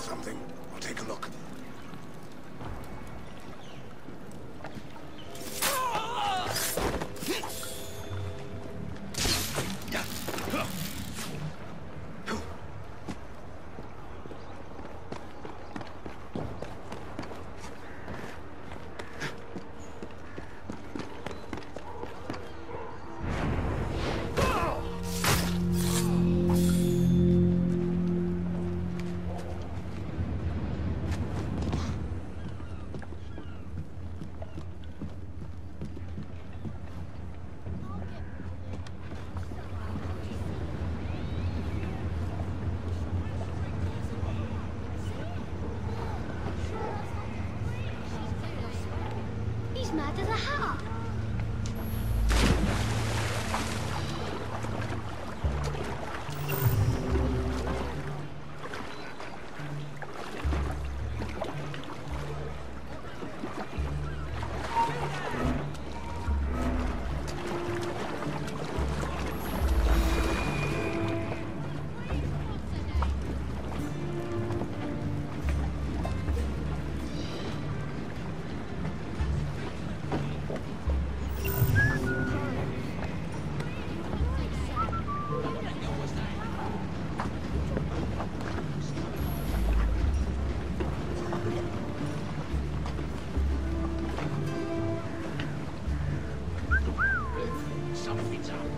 something. I'll take a look. Mad as a heart? pizza, pizza.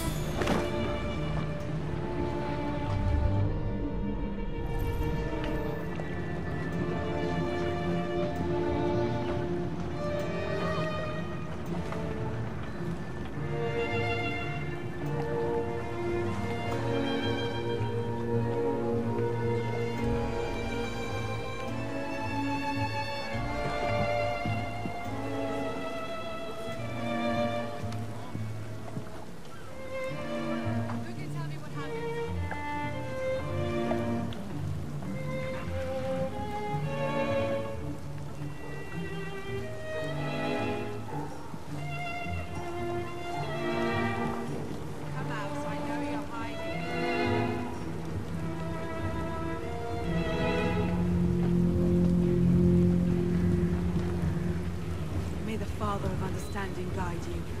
and in guiding